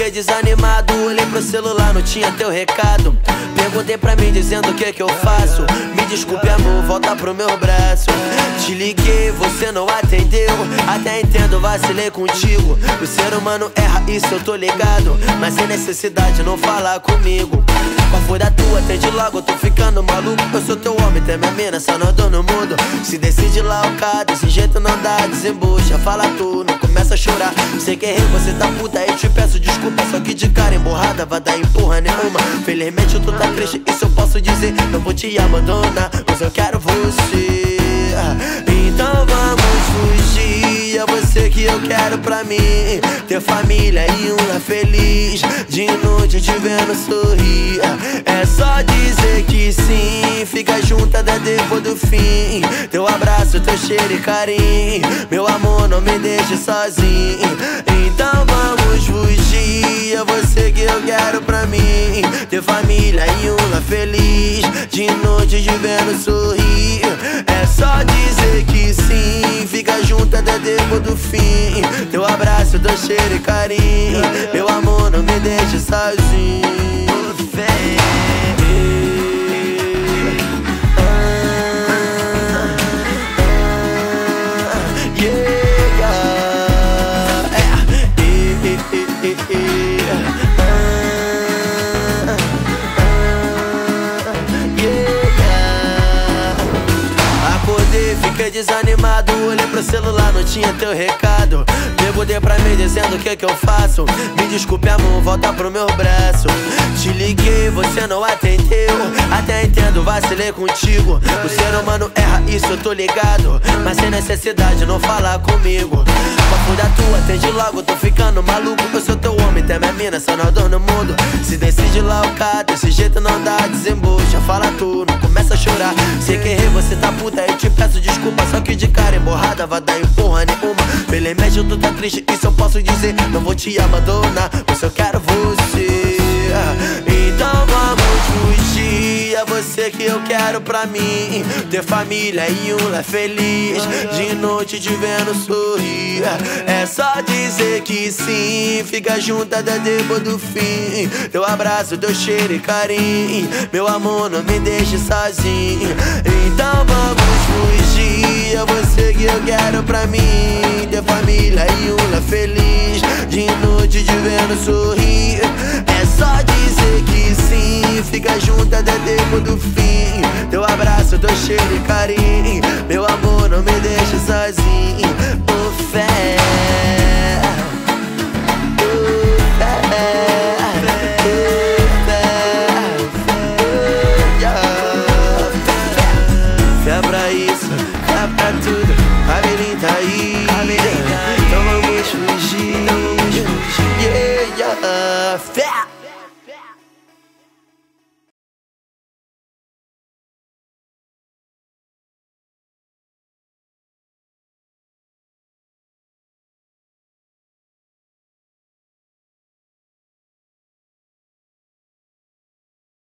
Fiquei desanimado. Olhei pro celular, não tinha teu recado. Perguntei pra mim dizendo o que que eu faço. Me desculpe, amor, volta pro meu braço. Te liguei, você não atendeu. Até entendo, vacilei contigo. O ser humano erra, isso eu tô ligado. Mas sem necessidade, não falar comigo. Qual foi da tua? Atende logo, eu tô ficando maluco. Eu sou teu homem, tem minha mina, só nós dois no mundo. Se decide lá o cara, desse jeito não dá, desembucha. Fala tu, não começa a chorar. Sei que errei, você tá puta e te peço desculpa. Só que de cara emborrada vai dar empurra nenhuma. Felizmente tu tá triste, isso eu posso dizer. Não vou te abandonar, mas eu quero você. Então vamos fugir. É você que eu quero pra mim. Ter família e um lar feliz. De noite te vendo sorrir. É só dizer que sim. Fica junto até depois do fim. Teu abraço, teu cheiro e carinho. Meu amor, não me deixe sozinho. Então vamos fugir. É você que eu quero pra mim. Ter família e um feliz. De noite te vendo sorrir. É só dizer que sim. Fica junto até depois do fim. Teu abraço, teu cheiro e carinho. Desanimado. Olhei pro celular, não tinha teu recado. Perguntei pra mim dizendo o que que eu faço. Me desculpe, amor, volta pro meu braço. Te liguei, você não atendeu. Até entendo, vacilei contigo. O ser humano erra, isso eu tô ligado. Mas sem necessidade, não falar comigo. Papo da tua, atende logo, tô ficando maluco. Eu sou teu tem minha mina, só nós dois no mundo. Se decide lá o cara, desse jeito não dá, desembucha. Fala tu, não começa a chorar. Sei que errei, você tá puta, eu te peço desculpa. Só que de cara emborrada vai dar empurra nenhuma. Felizmente tu tá triste, isso eu posso dizer. Não vou te abandonar, mas eu quero você. É você que eu quero pra mim. Ter família e um lar feliz. De noite te vendo sorrir. É só dizer que sim. Fica junto até depois do fim. Teu abraço, teu cheiro e carinho. Meu amor, não me deixe sozinho. Então vamos fugir. É você que eu quero pra mim. Ter família e um lar feliz. De noite te vendo sorrir. do fim. Teu abraço, teu cheiro de carinho. Meu amor, não me deixe sozinho. Por fé. Fé por fé. Fé pra isso, fé pra tudo. A menina tá aí. Então vamos fugir. Yeah, yeah, fé.